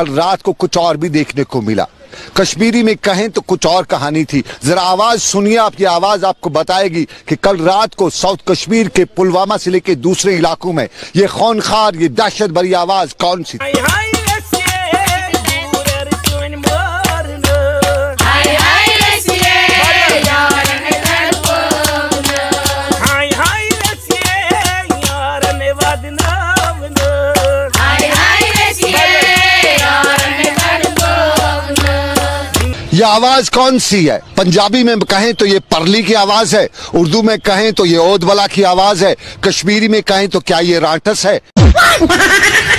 कल रात को कुछ और भी देखने को मिला कश्मीरी में कहें तो कुछ और कहानी थी जरा आवाज़ सुनिए, आपकी आवाज़ आपको बताएगी कि कल रात को साउथ कश्मीर के पुलवामा से लेकर दूसरे इलाकों में ये खौनखार, ये दहशत भरी आवाज़ कौन सी थी? ये आवाज़ कौन सी है? पंजाबी में कहें तो ये परली की आवाज़ है, उर्दू में कहें तो ये ओदवला की आवाज़ है, कश्मीरी में कहें तो क्या ये राठस है?